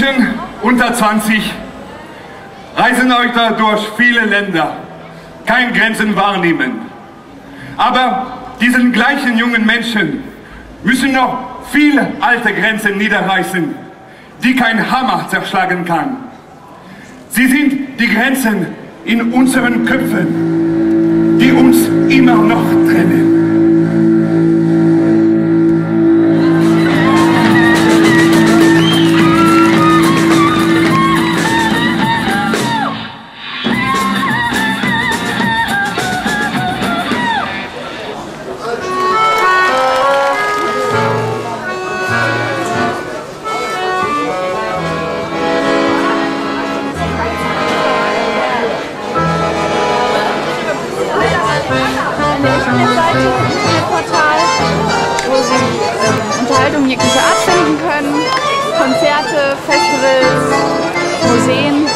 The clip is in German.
Menschen unter 20 reisen heute durch viele Länder, kein Grenzen wahrnehmen. Aber diesen gleichen jungen Menschen müssen noch viele alte Grenzen niederreißen, die kein Hammer zerschlagen kann. Sie sind die Grenzen in unseren Köpfen, die uns immer noch trennen. Portal, wo Sie ähm, Unterhaltungen jeglicher Art finden können, Konzerte, Festivals, Museen.